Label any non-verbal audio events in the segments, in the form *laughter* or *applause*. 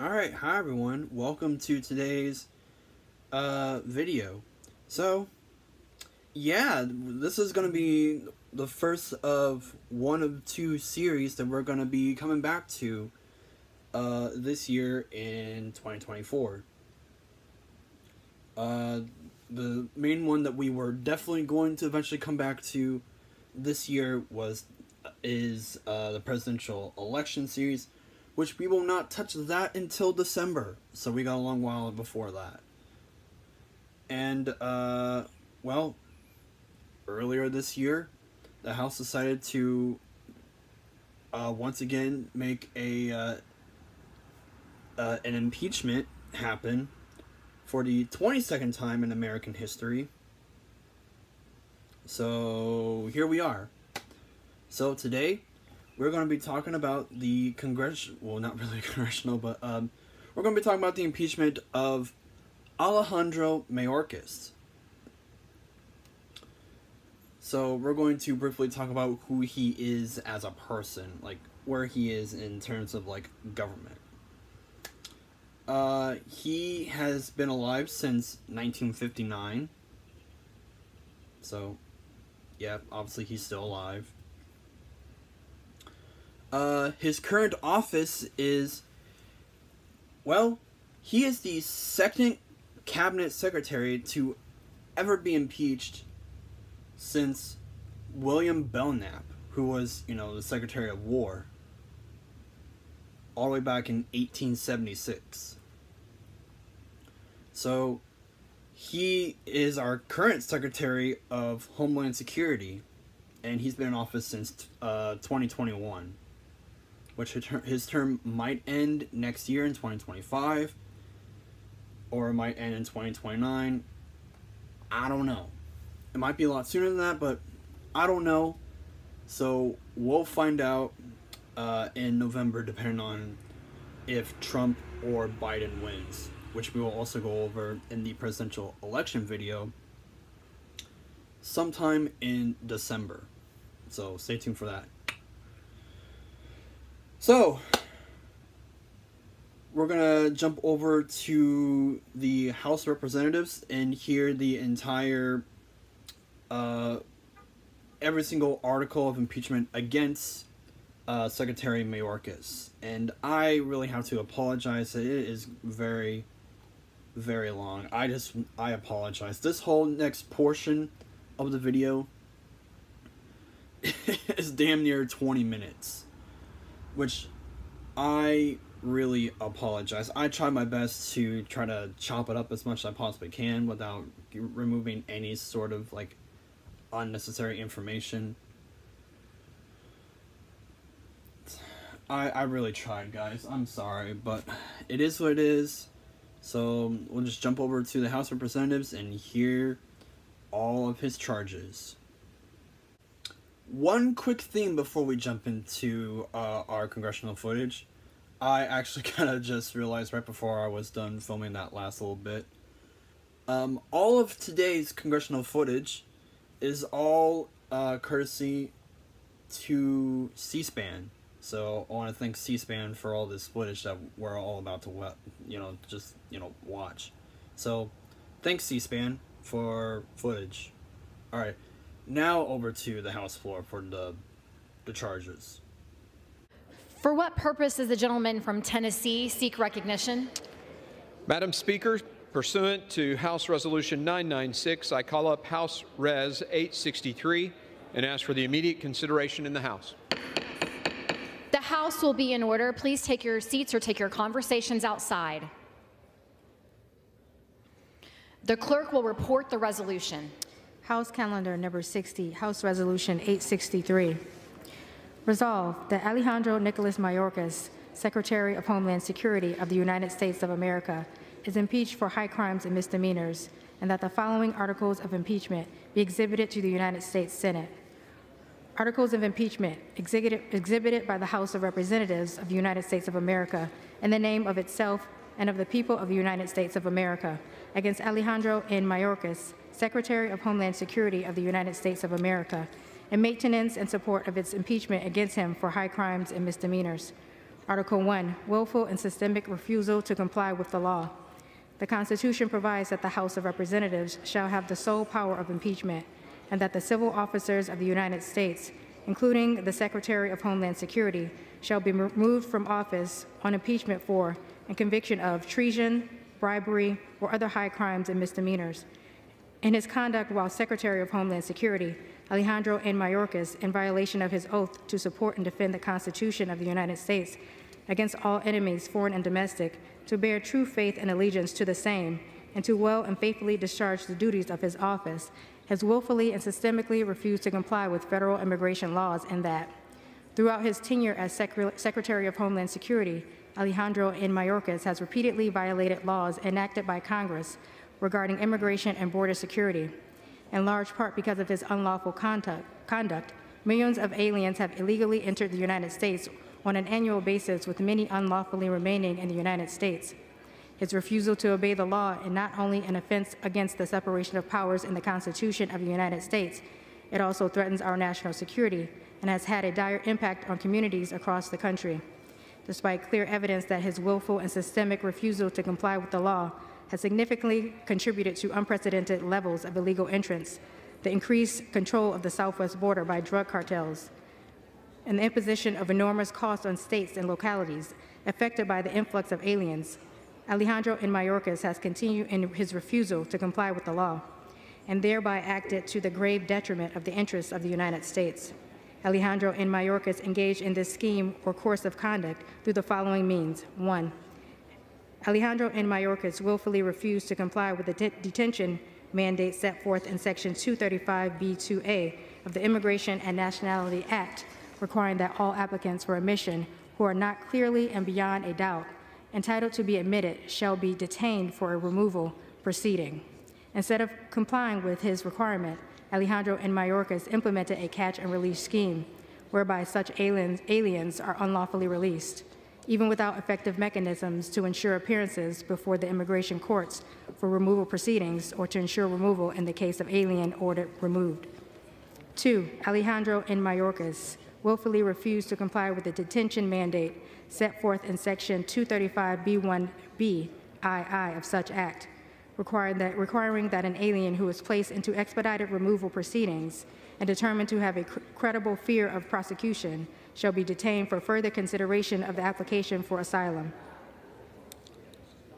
Alright, hi everyone. Welcome to today's uh, video. So, yeah, this is going to be the first of one of two series that we're going to be coming back to uh, this year in 2024. Uh, the main one that we were definitely going to eventually come back to this year was is uh, the presidential election series, which we will not touch that until December. So we got a long while before that. And uh, well, earlier this year, the House decided to uh, once again make a uh, uh, an impeachment happen for the 22nd time in American history. So here we are. So today we're going to be talking about the congressional, well, not really *laughs* congressional, but um, we're going to be talking about the impeachment of Alejandro Mayorkas. So we're going to briefly talk about who he is as a person, like where he is in terms of like government. Uh, he has been alive since 1959. So, yeah, obviously he's still alive. Uh, his current office is, well, he is the second cabinet secretary to ever be impeached since William Belknap, who was, you know, the Secretary of War, all the way back in 1876. So, he is our current Secretary of Homeland Security, and he's been in office since uh, 2021, which his term might end next year in 2025, or it might end in 2029. I don't know. It might be a lot sooner than that, but I don't know. So we'll find out uh, in November, depending on if Trump or Biden wins, which we will also go over in the presidential election video sometime in December. So stay tuned for that. So, we're gonna jump over to the House Representatives and hear the entire uh, every single article of impeachment against uh, Secretary Mayorkas. And I really have to apologize. It is very, very long. I just, I apologize. This whole next portion of the video *laughs* is damn near 20 minutes. Which I really apologize. I try my best to try to chop it up as much as I possibly can without removing any sort of like unnecessary information. I, I really tried, guys. I'm sorry, but it is what it is. So we'll just jump over to the House of Representatives and hear all of his charges. One quick thing before we jump into uh, our congressional footage. I actually *laughs* kind of just realized right before I was done filming that last little bit. Um, all of today's congressional footage is all uh, courtesy to C-SPAN. So I want to thank C-SPAN for all this footage that we're all about to, you know, just you know watch. So thanks C-SPAN for footage. All right, now over to the House floor for the the charges. For what purpose does the gentleman from Tennessee seek recognition? Madam Speaker, Pursuant to House Resolution 996, I call up House Res 863 and ask for the immediate consideration in the House. The House will be in order. Please take your seats or take your conversations outside. The clerk will report the resolution. House Calendar Number 60, House Resolution 863. Resolved that Alejandro Nicolas Mayorkas, Secretary of Homeland Security of the United States of America, is impeached for high crimes and misdemeanors, and that the following articles of impeachment be exhibited to the United States Senate. Articles of impeachment exhibited, exhibited by the House of Representatives of the United States of America in the name of itself and of the people of the United States of America against Alejandro N. Mayorkas, Secretary of Homeland Security of the United States of America, and maintenance and support of its impeachment against him for high crimes and misdemeanors. Article 1, willful and systemic refusal to comply with the law. The Constitution provides that the House of Representatives shall have the sole power of impeachment, and that the civil officers of the United States, including the Secretary of Homeland Security, shall be removed from office on impeachment for and conviction of treason, bribery, or other high crimes and misdemeanors. In his conduct while Secretary of Homeland Security, Alejandro N. Mayorkas, in violation of his oath to support and defend the Constitution of the United States against all enemies, foreign and domestic, to bear true faith and allegiance to the same, and to well and faithfully discharge the duties of his office, has willfully and systemically refused to comply with federal immigration laws and that, throughout his tenure as Secre- Secretary of Homeland Security, Alejandro N. Mayorkas has repeatedly violated laws enacted by Congress regarding immigration and border security. In large part because of his unlawful conduct, conduct, millions of aliens have illegally entered the United States on an annual basis, with many unlawfully remaining in the United States. His refusal to obey the law is not only an offense against the separation of powers in the Constitution of the United States, it also threatens our national security and has had a dire impact on communities across the country. Despite clear evidence that his willful and systemic refusal to comply with the law has significantly contributed to unprecedented levels of illegal entrance, the increased control of the southwest border by drug cartels, and the imposition of enormous costs on states and localities affected by the influx of aliens, Alejandro N. Mayorkas has continued in his refusal to comply with the law and thereby acted to the grave detriment of the interests of the United States. Alejandro N. Mayorkas engaged in this scheme or course of conduct through the following means. One, Alejandro N. Mayorkas willfully refused to comply with the de- detention mandate set forth in Section 235B2A of the Immigration and Nationality Act, requiring that all applicants for admission who are not clearly and beyond a doubt entitled to be admitted shall be detained for a removal proceeding. Instead of complying with his requirement, Alejandro N. Mayorkas implemented a catch and release scheme whereby such aliens, aliens are unlawfully released even without effective mechanisms to ensure appearances before the immigration courts for removal proceedings or to ensure removal in the case of alien ordered removed. Two, Alejandro N. Mayorkas willfully refused to comply with the detention mandate set forth in Section 235B1B II of such act, requiring that, requiring that an alien who is placed into expedited removal proceedings and determined to have a cr- credible fear of prosecution shall be detained for further consideration of the application for asylum.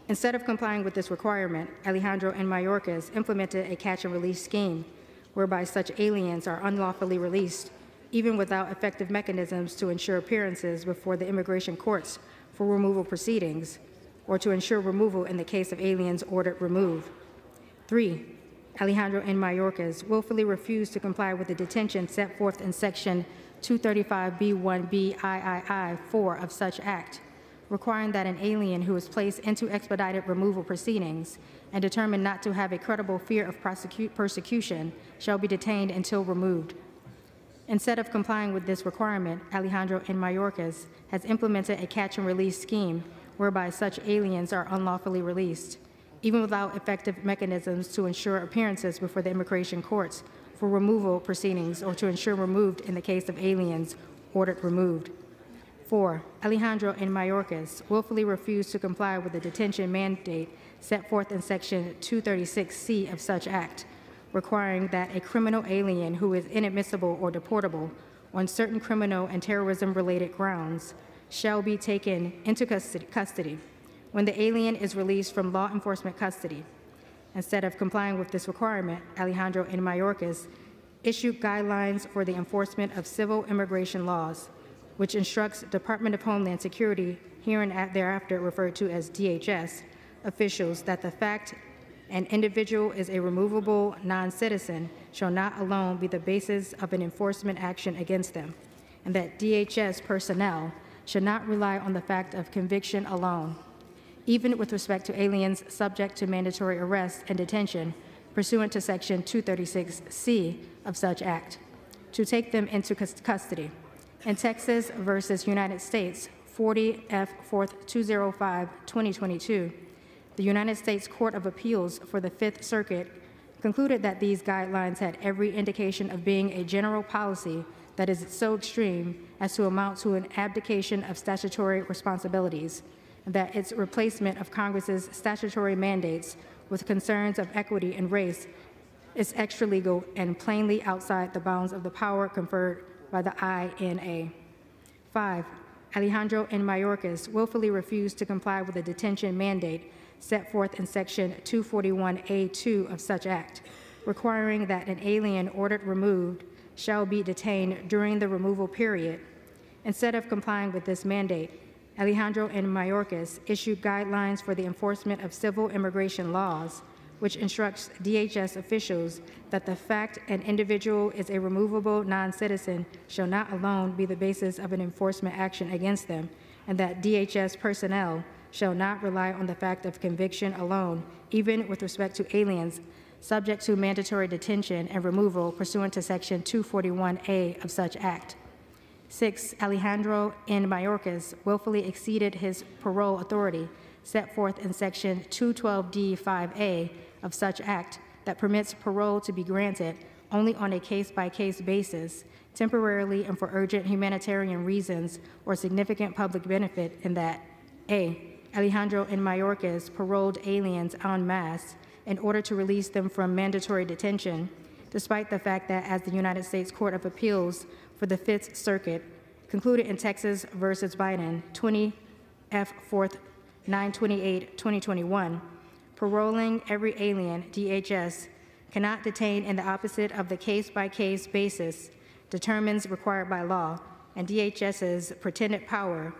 Instead of complying with this requirement, Alejandro N. Mayorkas implemented a catch and release scheme whereby such aliens are unlawfully released, even without effective mechanisms to ensure appearances before the immigration courts for removal proceedings or to ensure removal in the case of aliens ordered removed. Three, Alejandro N. Mayorkas willfully refused to comply with the detention set forth in Section 235B1B-III-4 of such act, requiring that an alien who is placed into expedited removal proceedings and determined not to have a credible fear of persecution shall be detained until removed. Instead of complying with this requirement, Alejandro N. Mayorkas has implemented a catch and release scheme whereby such aliens are unlawfully released, even without effective mechanisms to ensure appearances before the immigration courts for removal proceedings or to ensure removed in the case of aliens ordered removed. Four, Alejandro N. Mayorkas willfully refused to comply with the detention mandate set forth in Section 236C of such act, requiring that a criminal alien who is inadmissible or deportable on certain criminal and terrorism-related grounds shall be taken into custody when the alien is released from law enforcement custody Instead of complying with this requirement, Alejandro N. Mayorkas issued guidelines for the enforcement of civil immigration laws, which instructs Department of Homeland Security, here and thereafter referred to as DHS, officials that the fact an individual is a removable non-citizen shall not alone be the basis of an enforcement action against them, and that DHS personnel should not rely on the fact of conviction alone even with respect to aliens subject to mandatory arrest and detention pursuant to Section 236C of such act, to take them into custody. In Texas versus United States, 40 F 4th 205 2022, the United States Court of Appeals for the Fifth Circuit concluded that these guidelines had every indication of being a general policy that is so extreme as to amount to an abdication of statutory responsibilities, that its replacement of Congress's statutory mandates with concerns of equity and race is extra-legal and plainly outside the bounds of the power conferred by the INA. Five, Alejandro N. Mayorkas willfully refused to comply with the detention mandate set forth in Section 241A2 of such act, requiring that an alien ordered removed shall be detained during the removal period. Instead of complying with this mandate, Alejandro N. Mayorkas issued guidelines for the enforcement of civil immigration laws, which instructs DHS officials that the fact an individual is a removable non-citizen shall not alone be the basis of an enforcement action against them, and that DHS personnel shall not rely on the fact of conviction alone, even with respect to aliens subject to mandatory detention and removal pursuant to Section 241A of such act. Six, Alejandro N. Mayorkas willfully exceeded his parole authority set forth in Section 212D5A of such act that permits parole to be granted only on a case-by-case basis, temporarily and for urgent humanitarian reasons or significant public benefit in that A. Alejandro N. Mayorkas paroled aliens en masse in order to release them from mandatory detention, despite the fact that as the United States Court of Appeals for the Fifth Circuit concluded in Texas versus Biden 20 F 4th 928 2021, paroling every alien DHS cannot detain in the opposite of the case-by-case basis determines required by law and DHS's pretended power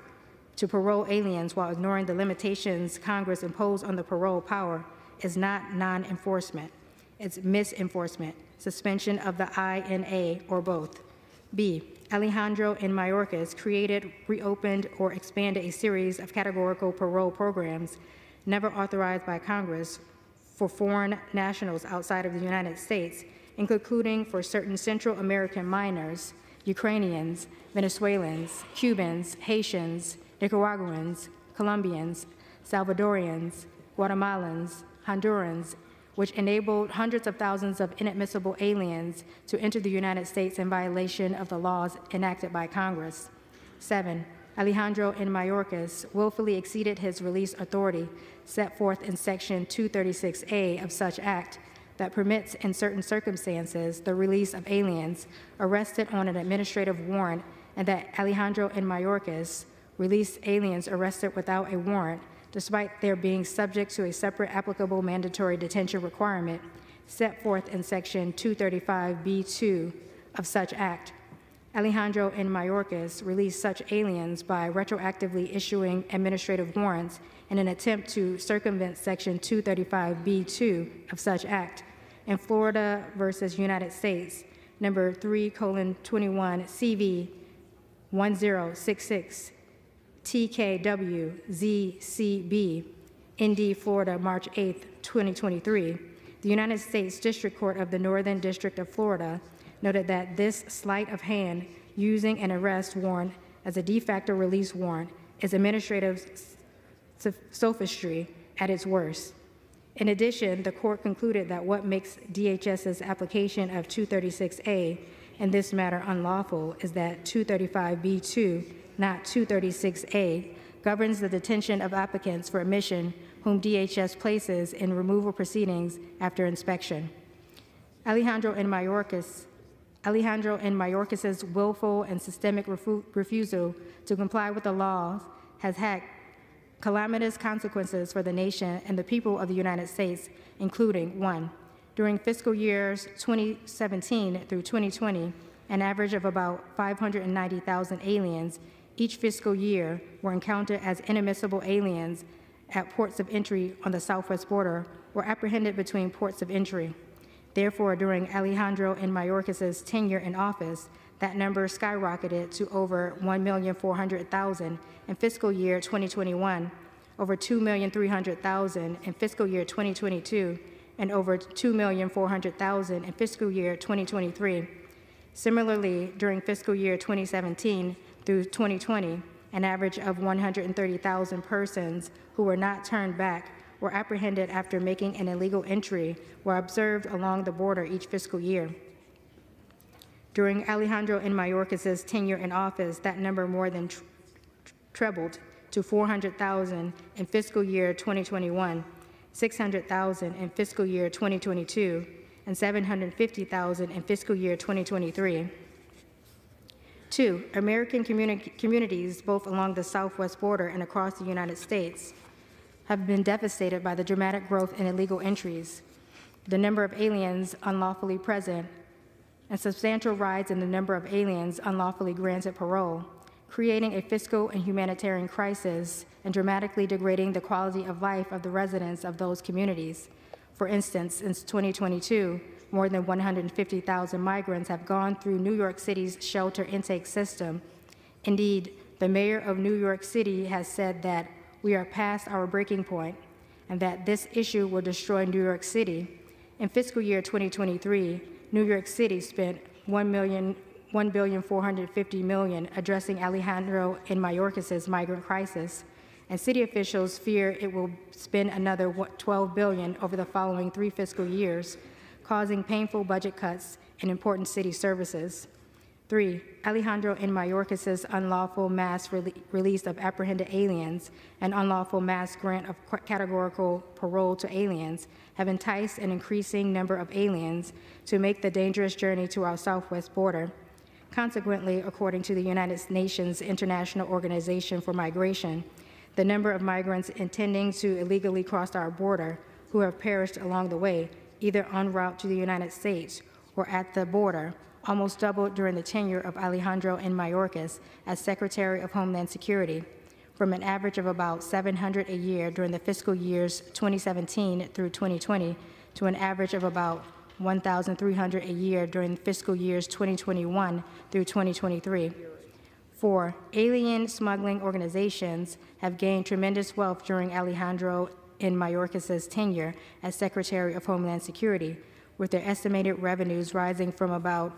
to parole aliens while ignoring the limitations Congress imposed on the parole power is not non-enforcement. It's misenforcement, suspension of the INA, or both. B. Alejandro N. Mayorkas created, reopened, or expanded a series of categorical parole programs never authorized by Congress for foreign nationals outside of the United States, including for certain Central American minors, Ukrainians, Venezuelans, Cubans, Haitians, Nicaraguans, Colombians, Salvadorians, Guatemalans, Hondurans, which enabled hundreds of thousands of inadmissible aliens to enter the United States in violation of the laws enacted by Congress. Seven, Alejandro N. Mayorkas willfully exceeded his release authority set forth in Section 236A of such act that permits, in certain circumstances, the release of aliens arrested on an administrative warrant and that Alejandro N. Mayorkas released aliens arrested without a warrant despite their being subject to a separate applicable mandatory detention requirement set forth in Section 235B2 of such act. Alejandro N. Mayorkas released such aliens by retroactively issuing administrative warrants in an attempt to circumvent Section 235B2 of such act. In Florida versus United States, number 3 colon 21 CV 1066 TKWZCB, ND, Florida, March 8, 2023, the United States District Court of the Northern District of Florida noted that this sleight of hand using an arrest warrant as a de facto release warrant is administrative sophistry at its worst. In addition, the court concluded that what makes DHS's application of 236A in this matter unlawful is that 235B2 not 236A, governs the detention of applicants for admission whom DHS places in removal proceedings after inspection. Alejandro N. Mayorkas, Alejandro N. Mayorkas's willful and systemic refu refusal to comply with the laws has had calamitous consequences for the nation and the people of the United States, including one, during fiscal years 2017 through 2020, an average of about 590,000 aliens each fiscal year were encountered as inadmissible aliens at ports of entry on the southwest border or apprehended between ports of entry. Therefore, during Alejandro N. Mayorkas' tenure in office, that number skyrocketed to over 1,400,000 in fiscal year 2021, over 2,300,000 in fiscal year 2022, and over 2,400,000 in fiscal year 2023. Similarly, during fiscal year 2017, through 2020, an average of 130,000 persons who were not turned back or apprehended after making an illegal entry were observed along the border each fiscal year. During Alejandro N. Mayorkas' tenure in office, that number more than tr- trebled to 400,000 in fiscal year 2021, 600,000 in fiscal year 2022, and 750,000 in fiscal year 2023. Two, American communi- communities, both along the southwest border and across the United States, have been devastated by the dramatic growth in illegal entries, the number of aliens unlawfully present, and substantial rise in the number of aliens unlawfully granted parole, creating a fiscal and humanitarian crisis and dramatically degrading the quality of life of the residents of those communities. For instance, since 2022, more than 150,000 migrants have gone through New York City's shelter intake system. Indeed, the mayor of New York City has said that we are past our breaking point and that this issue will destroy New York City. In fiscal year 2023, New York City spent 1 million 1 billion 450 million addressing Alejandro N. Mayorkas' migrant crisis, and city officials fear it will spend another 12 billion over the following three fiscal years, causing painful budget cuts in important city services. Three, Alejandro N. Mayorkas' unlawful mass rele- release of apprehended aliens and unlawful mass grant of categorical parole to aliens have enticed an increasing number of aliens to make the dangerous journey to our southwest border. Consequently, according to the United Nations International Organization for Migration, the number of migrants intending to illegally cross our border who have perished along the way, either en route to the United States or at the border, almost doubled during the tenure of Alejandro N. Mayorkas as Secretary of Homeland Security, from an average of about 700 a year during the fiscal years 2017 through 2020 to an average of about 1,300 a year during fiscal years 2021 through 2023. Four, alien smuggling organizations have gained tremendous wealth during Alejandro N. Mayorkas' tenure as Secretary of Homeland Security, with their estimated revenues rising from about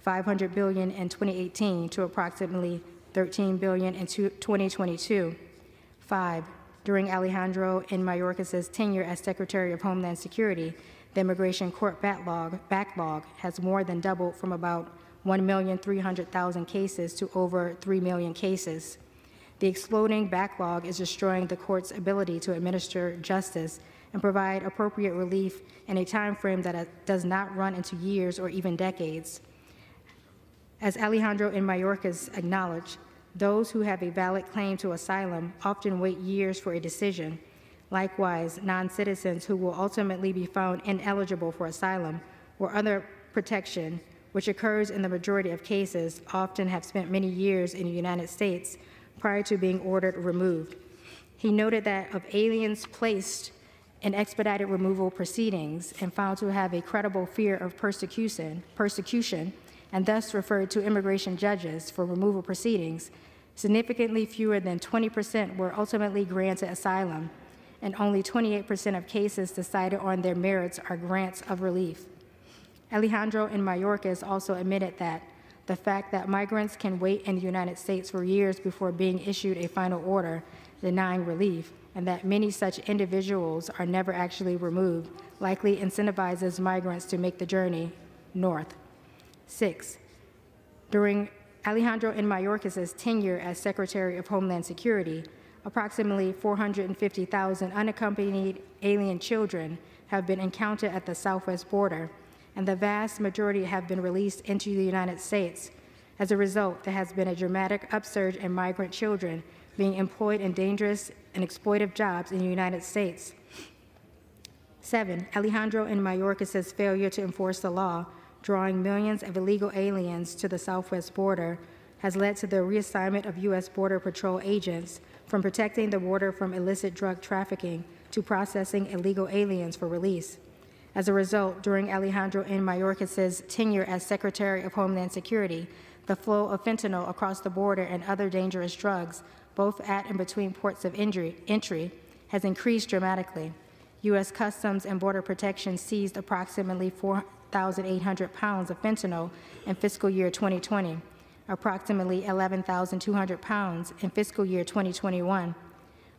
500 billion in 2018 to approximately 13 billion in 2022. Five, during Alejandro N. Mayorkas' tenure as Secretary of Homeland Security, the immigration court backlog, backlog has more than doubled from about 1,300,000 cases to over 3 million cases. The exploding backlog is destroying the court's ability to administer justice and provide appropriate relief in a time frame that uh, does not run into years or even decades. As Alejandro N. Mayorkas acknowledge, those who have a valid claim to asylum often wait years for a decision, Likewise, non citizens who will ultimately be found ineligible for asylum or other protection, which occurs in the majority of cases, often have spent many years in the United States prior to being ordered removed. He noted that of aliens placed in expedited removal proceedings and found to have a credible fear of persecution, persecution, and thus referred to immigration judges for removal proceedings, significantly fewer than 20% were ultimately granted asylum and only 28% of cases decided on their merits are grants of relief. Alejandro N. Mayorkas also admitted that the fact that migrants can wait in the United States for years before being issued a final order denying relief, and that many such individuals are never actually removed, likely incentivizes migrants to make the journey north. Six, during Alejandro N. Mayorkas' tenure as Secretary of Homeland Security, approximately 450,000 unaccompanied alien children have been encountered at the southwest border, and the vast majority have been released into the United States. As a result, there has been a dramatic upsurge in migrant children being employed in dangerous and exploitive jobs in the United States. Seven, Alejandro N. Mayorkas' failure to enforce the law, drawing millions of illegal aliens to the southwest border, has led to the reassignment of U.S. Border Patrol agents from protecting the border from illicit drug trafficking to processing illegal aliens for release. As a result, during Alejandro N. Mayorkas' tenure as Secretary of Homeland Security, the flow of fentanyl across the border and other dangerous drugs, both at and between ports of injury, entry, has increased dramatically. U.S. Customs and Border Protection seized approximately 4,800 pounds of fentanyl in fiscal year 2020 approximately 11,200 pounds in fiscal year 2021,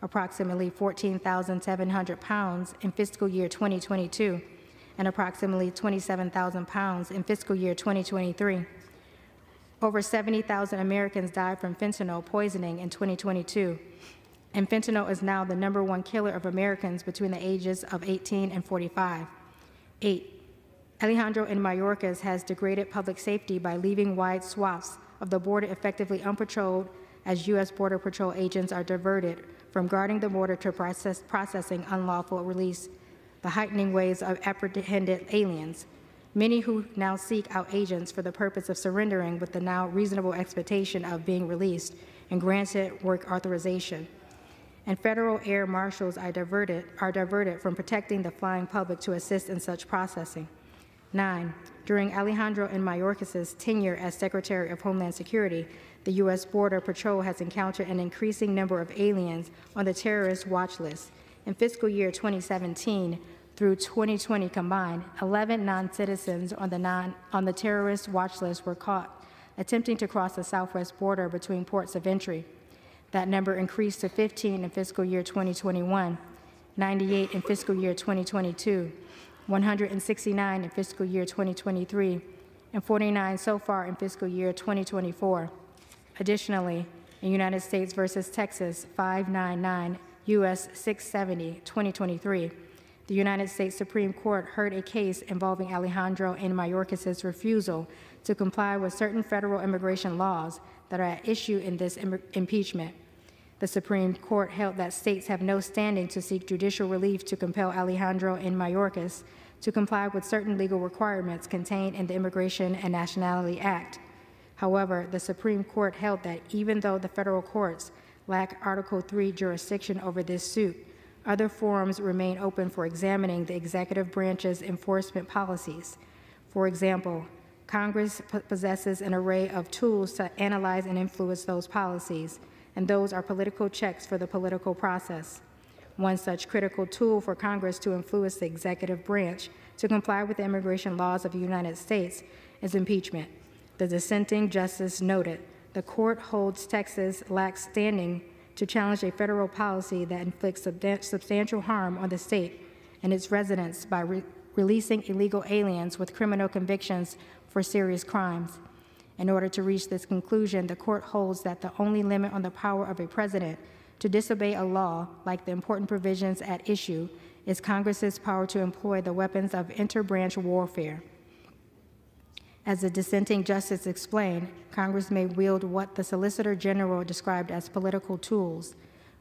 approximately 14,700 pounds in fiscal year 2022, and approximately 27,000 pounds in fiscal year 2023. Over 70,000 Americans died from fentanyl poisoning in 2022, and fentanyl is now the number one killer of Americans between the ages of 18 and 45. Eight, Alejandro N. Mayorkas has degraded public safety by leaving wide swaths of the border effectively unpatrolled as U.S. Border Patrol agents are diverted from guarding the border to process, processing unlawful release, the heightening ways of apprehended aliens, many who now seek out agents for the purpose of surrendering with the now reasonable expectation of being released and granted work authorization. And federal air marshals are diverted, are diverted from protecting the flying public to assist in such processing. Nine, during Alejandro N. Mayorkas' tenure as Secretary of Homeland Security, the U.S. Border Patrol has encountered an increasing number of aliens on the terrorist watch list. In fiscal year 2017 through 2020 combined, 11 non-citizens on the, non, on the terrorist watch list were caught attempting to cross the southwest border between ports of entry. That number increased to 15 in fiscal year 2021, 98 in fiscal year 2022, 169 in fiscal year 2023, and 49 so far in fiscal year 2024. Additionally, in United States versus Texas 599 U.S. 670 2023, the United States Supreme Court heard a case involving Alejandro N. Mayorkas' refusal to comply with certain federal immigration laws that are at issue in this Im- impeachment. The Supreme Court held that states have no standing to seek judicial relief to compel Alejandro N. Mayorkas to comply with certain legal requirements contained in the Immigration and Nationality Act. However, the Supreme Court held that even though the federal courts lack Article III jurisdiction over this suit, other forums remain open for examining the executive branch's enforcement policies. For example, Congress possesses an array of tools to analyze and influence those policies, and those are political checks for the political process. One such critical tool for Congress to influence the executive branch to comply with the immigration laws of the United States is impeachment. The dissenting justice noted the court holds Texas lacks standing to challenge a federal policy that inflicts substantial harm on the state and its residents by re releasing illegal aliens with criminal convictions for serious crimes. In order to reach this conclusion, the court holds that the only limit on the power of a president to disobey a law, like the important provisions at issue, is Congress's power to employ the weapons of interbranch warfare. As the dissenting justice explained, Congress may wield what the Solicitor General described as political tools,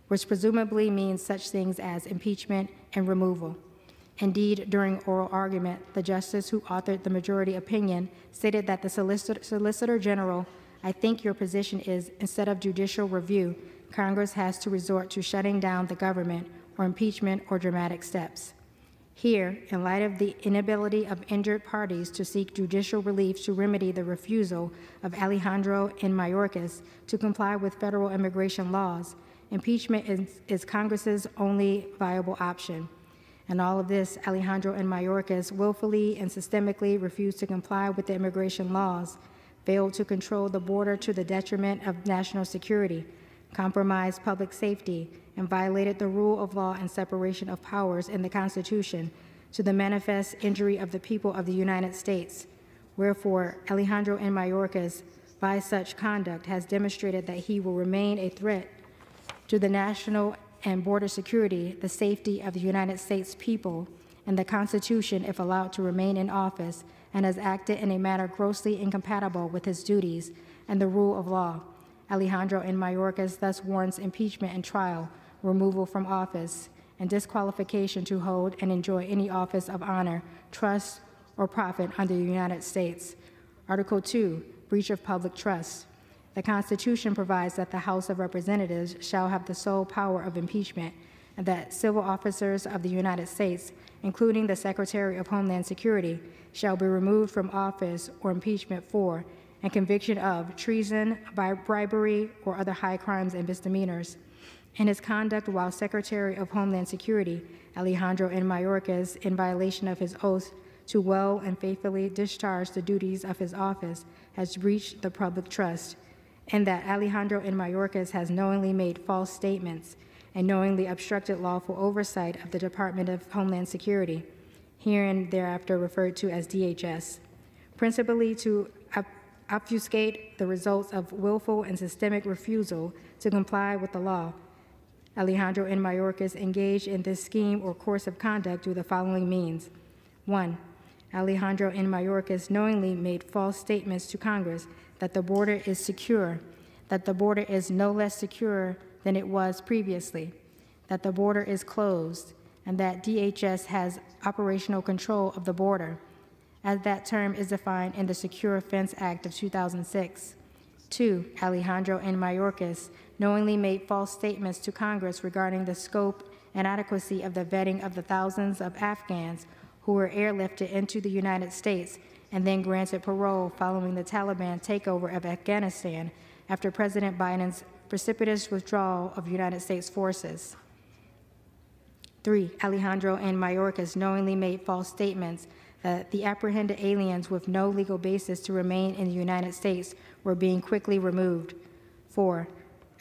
which presumably means such things as impeachment and removal. Indeed, during oral argument, the justice who authored the majority opinion stated that the Solicitor, Solicitor General, I think your position is, instead of judicial review, Congress has to resort to shutting down the government or impeachment or dramatic steps. Here, in light of the inability of injured parties to seek judicial relief to remedy the refusal of Alejandro N. Mayorkas to comply with federal immigration laws, impeachment is, is Congress's only viable option. And all of this, Alejandro N. Mayorkas willfully and systemically refused to comply with the immigration laws, failed to control the border to the detriment of national security, compromised public safety, and violated the rule of law and separation of powers in the Constitution to the manifest injury of the people of the United States. Wherefore, Alejandro N. Mayorkas, by such conduct, has demonstrated that he will remain a threat to the national and border security, the safety of the United States people, and the Constitution if allowed to remain in office, and has acted in a manner grossly incompatible with his duties and the rule of law. Alejandro N. Mayorkas thus warrants impeachment and trial removal from office, and disqualification to hold and enjoy any office of honor, trust, or profit under the United States. Article 2, breach of public trust. The Constitution provides that the House of Representatives shall have the sole power of impeachment, and that civil officers of the United States, including the Secretary of Homeland Security, shall be removed from office or impeachment for and conviction of treason, by bribery, or other high crimes and misdemeanors in his conduct while Secretary of Homeland Security, Alejandro N. Mayorkas, in violation of his oath to well and faithfully discharge the duties of his office, has breached the public trust, and that Alejandro N. Mayorkas has knowingly made false statements and knowingly obstructed lawful oversight of the Department of Homeland Security, herein thereafter referred to as DHS, principally to obfuscate the results of willful and systemic refusal to comply with the law. Alejandro N. Mayorkas engaged in this scheme or course of conduct through the following means. One, Alejandro N. Mayorkas knowingly made false statements to Congress that the border is secure, that the border is no less secure than it was previously, that the border is closed, and that DHS has operational control of the border, as that term is defined in the Secure Fence Act of 2006. Two, Alejandro N. Mayorkas knowingly made false statements to Congress regarding the scope and adequacy of the vetting of the thousands of Afghans who were airlifted into the United States and then granted parole following the Taliban takeover of Afghanistan after President Biden's precipitous withdrawal of United States forces. Three, Alejandro N. Mayorkas knowingly made false statements that the apprehended aliens with no legal basis to remain in the United States were being quickly removed. Four,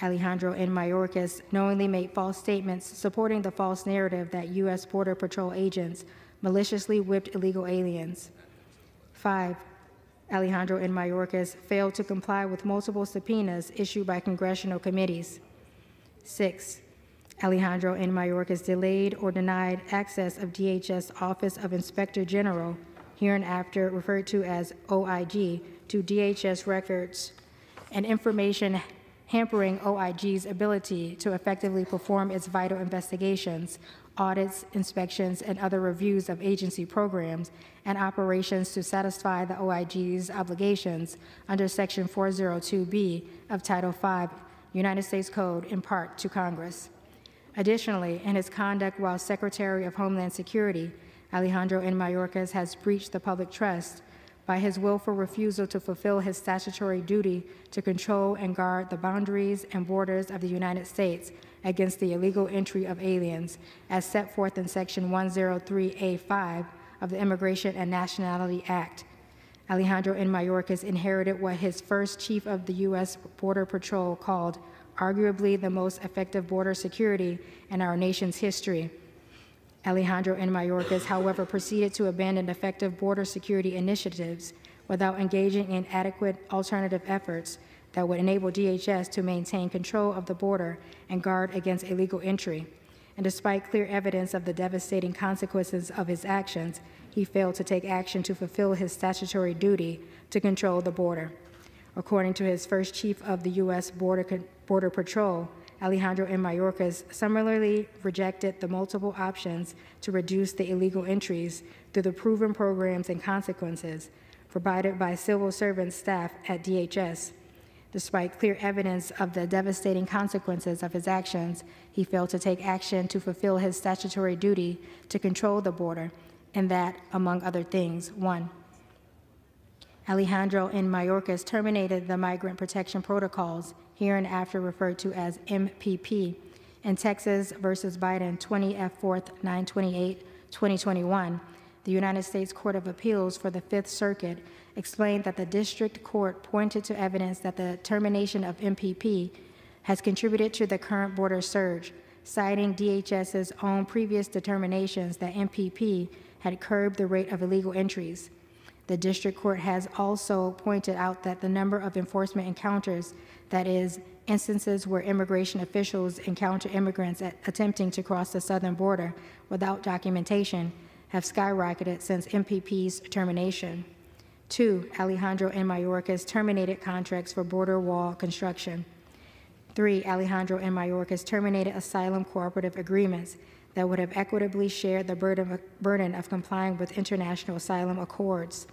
Alejandro N. Mayorkas knowingly made false statements supporting the false narrative that U.S. Border Patrol agents maliciously whipped illegal aliens. Five, Alejandro N. Mayorkas failed to comply with multiple subpoenas issued by congressional committees. Six, Alejandro N. Mayorkas delayed or denied access of DHS Office of Inspector General, hereinafter referred to as OIG, to DHS records and information hampering OIG's ability to effectively perform its vital investigations, audits, inspections, and other reviews of agency programs and operations to satisfy the OIG's obligations under Section 402B of Title V United States Code in part to Congress. Additionally, in his conduct while Secretary of Homeland Security, Alejandro N. Mayorkas has breached the public trust by his willful refusal to fulfill his statutory duty to control and guard the boundaries and borders of the United States against the illegal entry of aliens, as set forth in Section 103A5 of the Immigration and Nationality Act. Alejandro N. Mayorkas inherited what his first chief of the U.S. Border Patrol called arguably the most effective border security in our nation's history. Alejandro N. Mayorkas, however, proceeded to abandon effective border security initiatives without engaging in adequate alternative efforts that would enable DHS to maintain control of the border and guard against illegal entry. And despite clear evidence of the devastating consequences of his actions, he failed to take action to fulfill his statutory duty to control the border. According to his first chief of the U.S. Border, border Patrol, Alejandro N. Mayorkas similarly rejected the multiple options to reduce the illegal entries through the proven programs and consequences provided by civil servant staff at DHS. Despite clear evidence of the devastating consequences of his actions, he failed to take action to fulfill his statutory duty to control the border, and that, among other things, one, Alejandro N. Mayorkas terminated the migrant protection protocols hereinafter referred to as MPP, in Texas versus Biden 20 F 4th 928 2021, the United States Court of Appeals for the Fifth Circuit explained that the district court pointed to evidence that the termination of MPP has contributed to the current border surge, citing DHS's own previous determinations that MPP had curbed the rate of illegal entries. The district court has also pointed out that the number of enforcement encounters that is, instances where immigration officials encounter immigrants attempting to cross the southern border without documentation have skyrocketed since MPP's termination. Two, Alejandro N. Mayorkas terminated contracts for border wall construction. Three, Alejandro N. Mayorkas terminated asylum cooperative agreements that would have equitably shared the burden of, burden of complying with international asylum accords.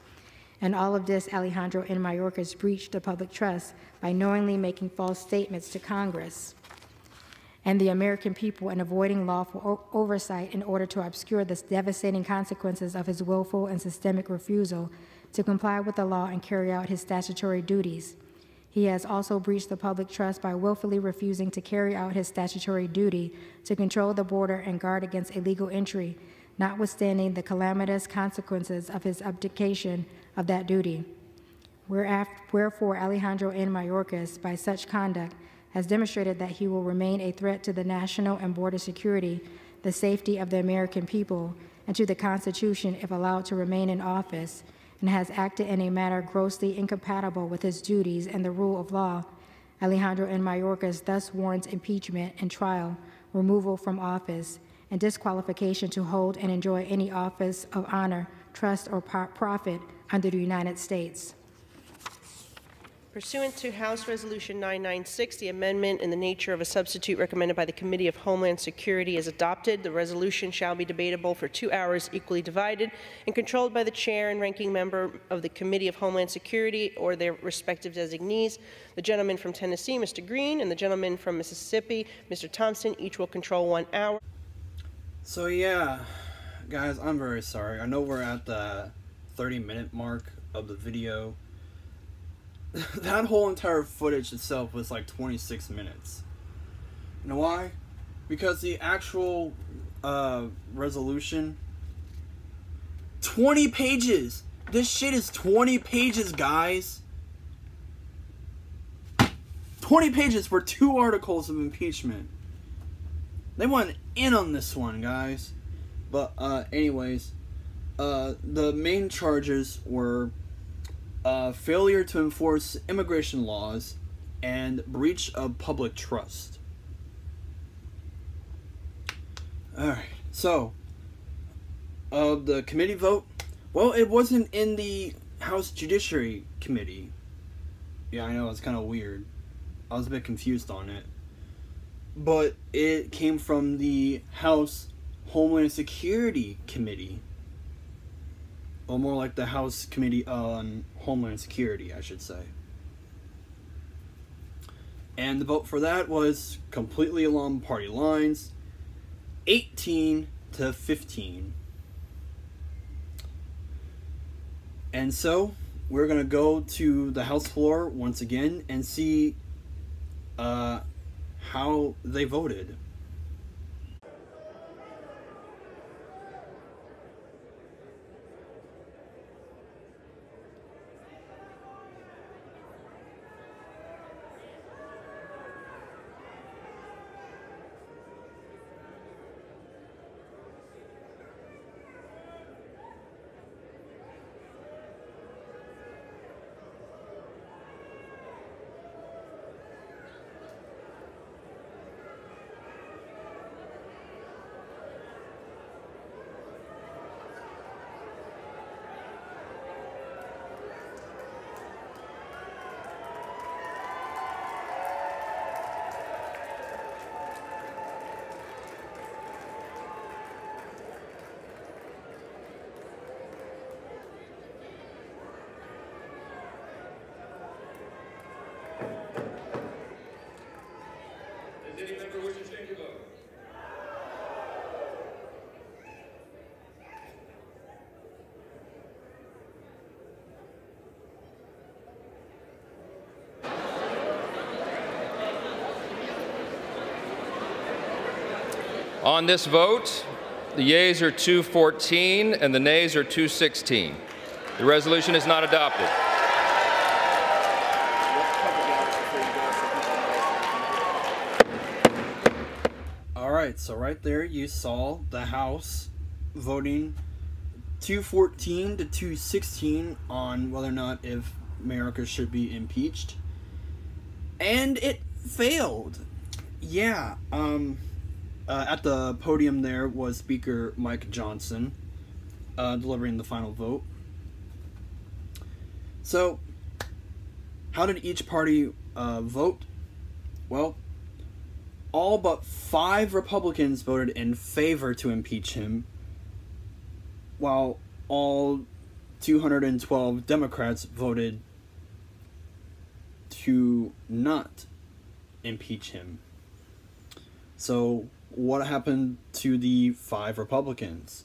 And all of this, Alejandro N. Mayorkas breached the public trust by knowingly making false statements to Congress and the American people and avoiding lawful oversight in order to obscure the devastating consequences of his willful and systemic refusal to comply with the law and carry out his statutory duties. He has also breached the public trust by willfully refusing to carry out his statutory duty to control the border and guard against illegal entry, notwithstanding the calamitous consequences of his abdication of that duty. Wherefore, Alejandro N. Mayorkas, by such conduct, has demonstrated that he will remain a threat to the national and border security, the safety of the American people, and to the Constitution if allowed to remain in office, and has acted in a manner grossly incompatible with his duties and the rule of law, Alejandro N. Mayorkas thus warrants impeachment and trial, removal from office, and disqualification to hold and enjoy any office of honor, trust, or profit under the United States. Pursuant to House Resolution 996, the amendment in the nature of a substitute recommended by the Committee of Homeland Security is adopted. The resolution shall be debatable for two hours, equally divided, and controlled by the chair and ranking member of the Committee of Homeland Security or their respective designees. The gentleman from Tennessee, Mr. Green, and the gentleman from Mississippi, Mr. Thompson, each will control one hour. So yeah, guys, I'm very sorry. I know we're at the 30 minute mark of the video *laughs* that whole entire footage itself was like 26 minutes. You know why? Because the actual uh, resolution 20 pages. This shit is 20 pages, guys. 20 pages for two articles of impeachment. They went in on this one, guys. But uh anyways, uh the main charges were uh, failure to enforce immigration laws, and breach of public trust. Alright, so, of the committee vote, well, it wasn't in the House Judiciary Committee. Yeah, I know, it's kind of weird. I was a bit confused on it. But it came from the House Homeland Security Committee or more like the House Committee on Homeland Security, I should say. And the vote for that was completely along party lines 18 to 15. And so we're going to go to the House floor once again and see uh, how they voted. On this vote, the yeas are 214 and the nays are 216. The resolution is not adopted. All right, so right there you saw the House voting 214 to 216 on whether or not if Mayorkas should be impeached. And it failed. Yeah, um uh, at the podium there was Speaker Mike Johnson uh, delivering the final vote. So, how did each party uh, vote? Well, all but five Republicans voted in favor to impeach him, while all 212 Democrats voted to not impeach him. So, what happened to the five Republicans?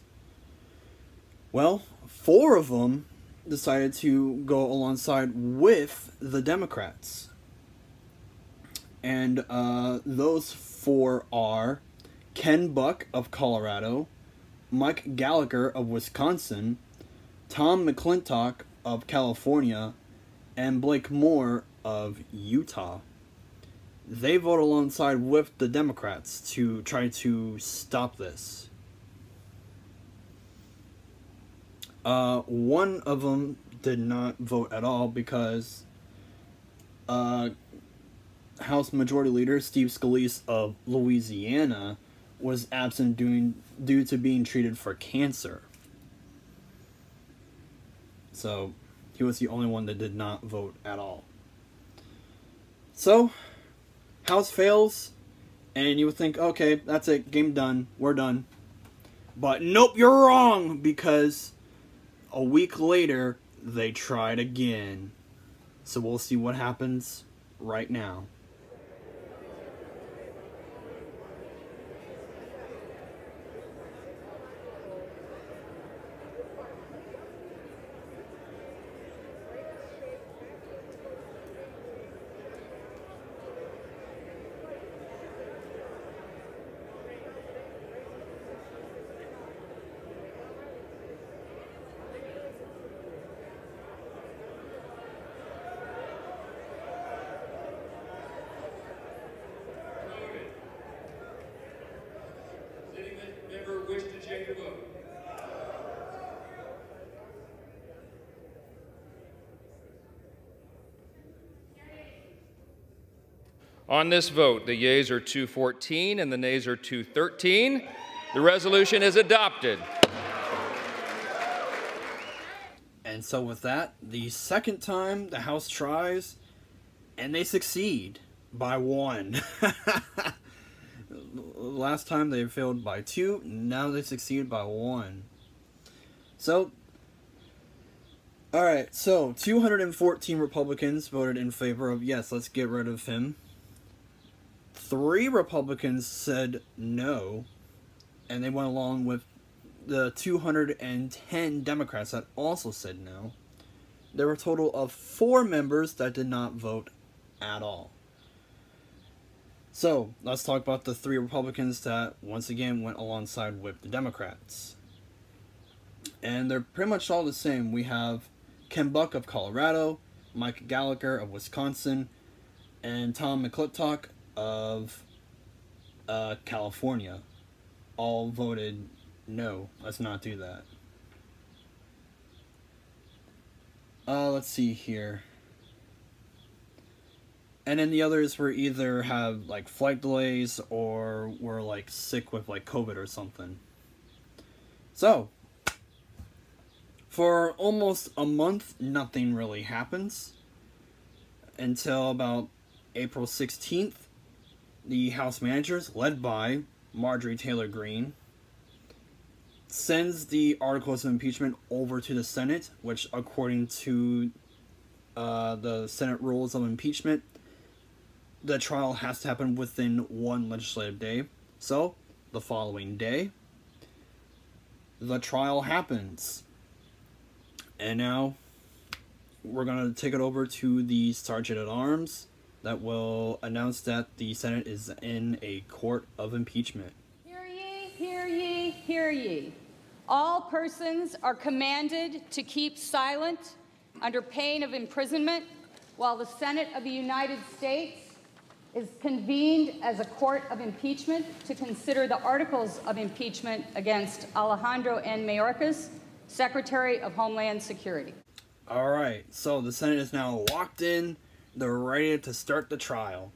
Well, four of them decided to go alongside with the Democrats. And uh, those four are Ken Buck of Colorado, Mike Gallagher of Wisconsin, Tom McClintock of California, and Blake Moore of Utah they vote alongside with the Democrats to try to stop this. Uh, one of them did not vote at all because uh, House Majority Leader Steve Scalise of Louisiana was absent due, due to being treated for cancer. So he was the only one that did not vote at all. So, House fails, and you would think, okay, that's it, game done, we're done. But nope, you're wrong, because a week later, they tried again. So we'll see what happens right now. On this vote, the yeas are 214 and the nays are 213. The resolution is adopted. And so with that, the second time the House tries, and they succeed by one. *laughs* Last time they failed by two, now they succeed by one. So, alright, so 214 Republicans voted in favor of, yes, let's get rid of him. Three Republicans said no, and they went along with the 210 Democrats that also said no. There were a total of four members that did not vote at all. So, let's talk about the three Republicans that once again went alongside with the Democrats. And they're pretty much all the same. We have Ken Buck of Colorado, Mike Gallagher of Wisconsin, and Tom McClintock of uh, California. All voted no, let's not do that. Uh, let's see here. And then the others were either have like flight delays or were like sick with like COVID or something. So, for almost a month, nothing really happens. Until about April 16th, the House managers, led by Marjorie Taylor Greene, sends the articles of impeachment over to the Senate, which, according to uh, the Senate rules of impeachment, the trial has to happen within one legislative day. So, the following day, the trial happens. And now, we're going to take it over to the Sergeant at Arms that will announce that the Senate is in a court of impeachment. Hear ye, hear ye, hear ye. All persons are commanded to keep silent under pain of imprisonment while the Senate of the United States is convened as a court of impeachment to consider the articles of impeachment against Alejandro N. Mayorkas, Secretary of Homeland Security. All right, so the Senate is now locked in. They're ready to start the trial.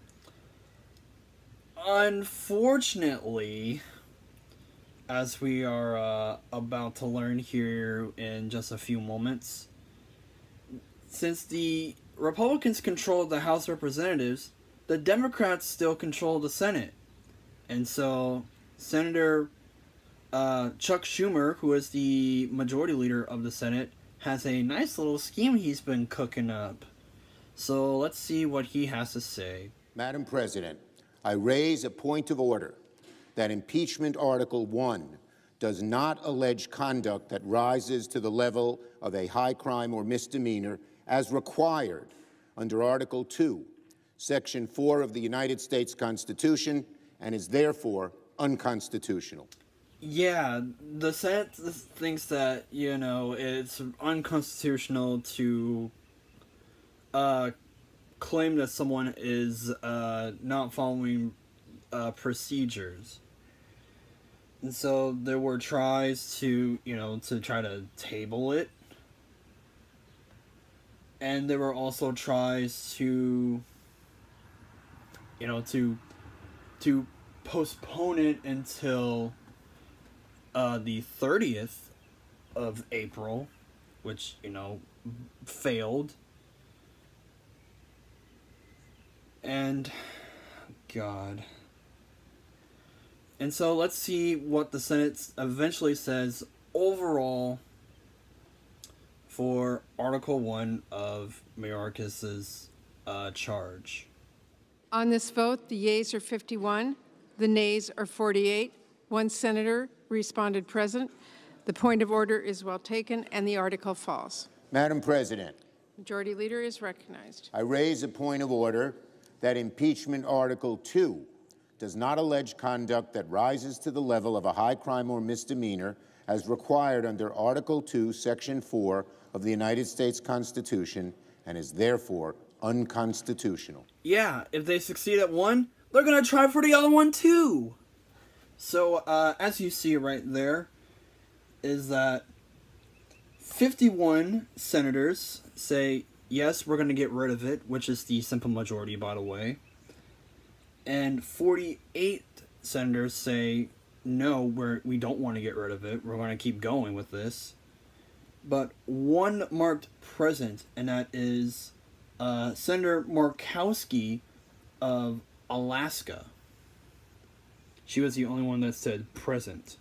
Unfortunately, as we are uh, about to learn here in just a few moments, since the Republicans control the House of Representatives, the Democrats still control the Senate. And so, Senator uh, Chuck Schumer, who is the majority leader of the Senate, has a nice little scheme he's been cooking up. So let's see what he has to say. Madam President, I raise a point of order that impeachment Article 1 does not allege conduct that rises to the level of a high crime or misdemeanor as required under Article 2, Section 4 of the United States Constitution, and is therefore unconstitutional. Yeah, the Senate thinks that, you know, it's unconstitutional to uh, claim that someone is uh, not following uh, procedures. And so there were tries to, you know, to try to table it. and there were also tries to you know to to postpone it until uh, the 30th of April, which, you know, failed. And, God. And so let's see what the Senate eventually says overall for Article 1 of Mayorkas's uh, charge. On this vote, the yeas are 51, the nays are 48. One senator responded present. The point of order is well taken, and the article falls. Madam President, Majority Leader is recognized. I raise a point of order that impeachment Article 2 does not allege conduct that rises to the level of a high crime or misdemeanor as required under Article 2, Section 4 of the United States Constitution and is therefore unconstitutional. Yeah, if they succeed at one, they're gonna try for the other one too. So, uh, as you see right there, is that 51 senators say, yes, we're gonna get rid of it, which is the simple majority, by the way. And 48 senators say, no, we're, we don't want to get rid of it. We're going to keep going with this. But one marked present, and that is uh, Senator Murkowski of Alaska. She was the only one that said present.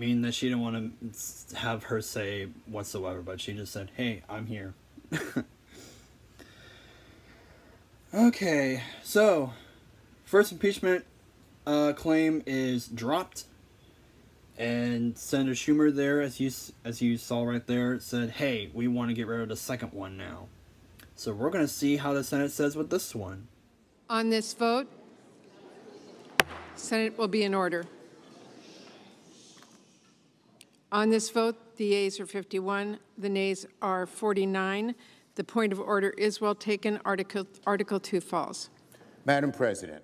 Meaning that she didn't want to have her say whatsoever, but she just said, hey, I'm here. *laughs* okay, so, first impeachment uh, claim is dropped. And Senator Schumer there, as you as you saw right there, said, "Hey, we want to get rid of the second one now." So we're going to see how the Senate says with this one. On this vote, Senate will be in order. On this vote, the yeas are 51, the nays are 49. The point of order is well taken. Article, Article 2 falls. Madam President,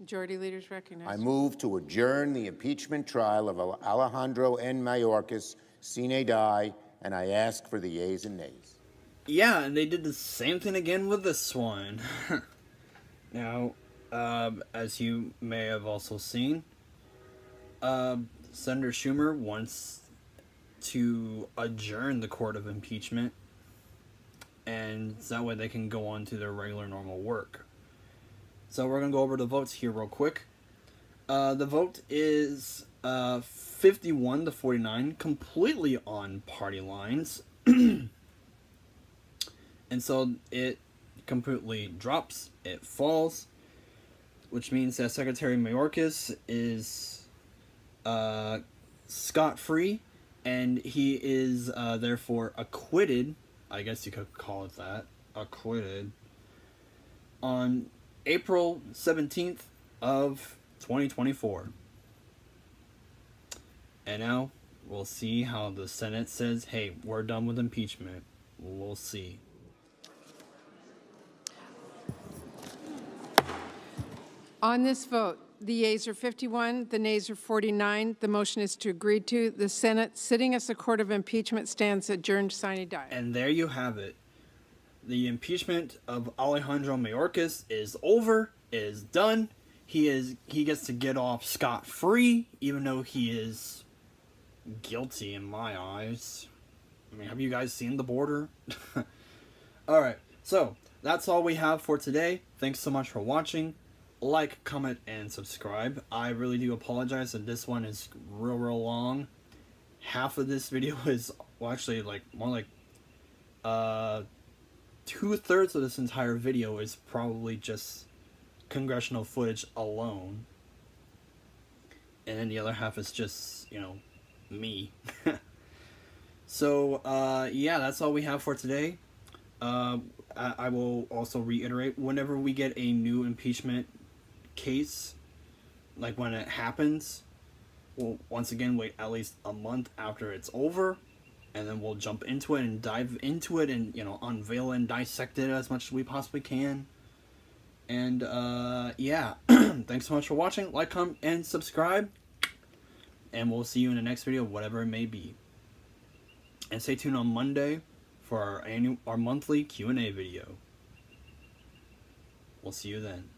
Majority Leaders recognized. I move to adjourn the impeachment trial of Alejandro N. Mayorkas, sine die, and I ask for the yeas and nays. Yeah, and they did the same thing again with this one. *laughs* now, um, as you may have also seen, uh, Senator Schumer wants to adjourn the court of impeachment, and that way they can go on to their regular normal work. So we're to go over the votes here real quick. Uh, the vote is uh, 51 to 49, completely on party lines. *clears throat* and so it completely drops, it falls, which means that Secretary Mayorkas is uh, scot-free, and he is uh, therefore acquitted, I guess you could call it that, acquitted, on April 17th of 2024. And now we'll see how the Senate says, hey, we're done with impeachment. We'll see. On this vote, the yeas are 51, the nays are 49. The motion is to agree to. The Senate, sitting as a court of impeachment, stands adjourned sine die. And there you have it. The impeachment of Alejandro Mayorkas is over, is done. He is he gets to get off scot free, even though he is guilty in my eyes. I mean, have you guys seen the border? *laughs* Alright, so that's all we have for today. Thanks so much for watching. Like, comment, and subscribe. I really do apologize that this one is real, real long. Half of this *laughs* video is, well, actually, like, more like, uh, two-thirds of this entire video is probably just congressional footage alone. And then the other half is just, you know, me. *laughs* so, uh, yeah, that's all we have for today. Uh, I, I will also reiterate, whenever we get a new impeachment case, like when it happens, we'll once again wait at least a month after it's over and then we'll jump into it and dive into it and you know unveil and dissect it as much as we possibly can and uh yeah *clears throat* thanks so much for watching like comment and subscribe and we'll see you in the next video whatever it may be And stay tuned on Monday for our annual our monthly Q&A video. We'll see you then.